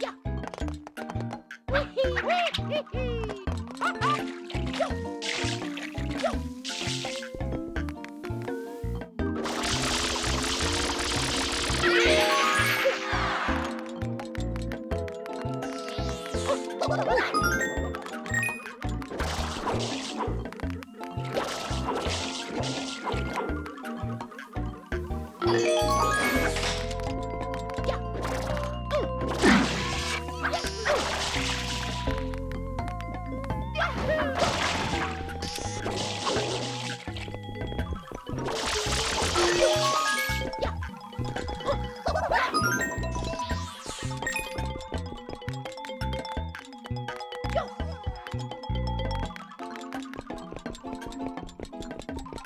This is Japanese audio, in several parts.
Yeah.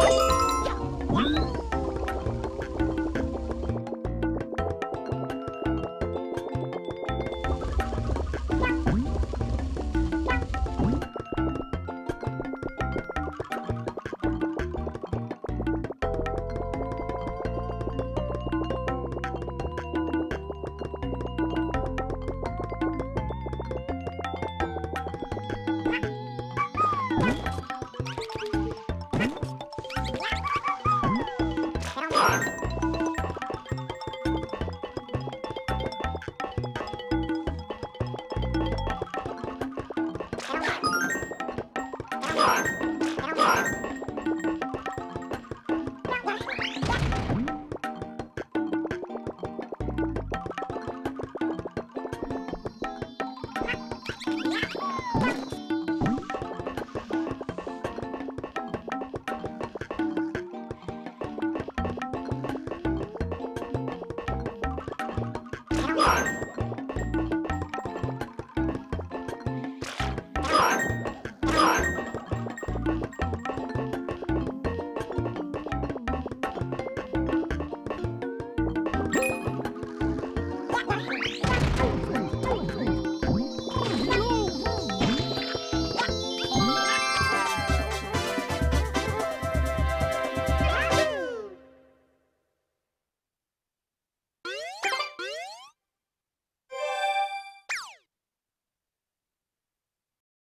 Oh! Wow.